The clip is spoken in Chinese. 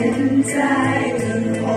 现在的我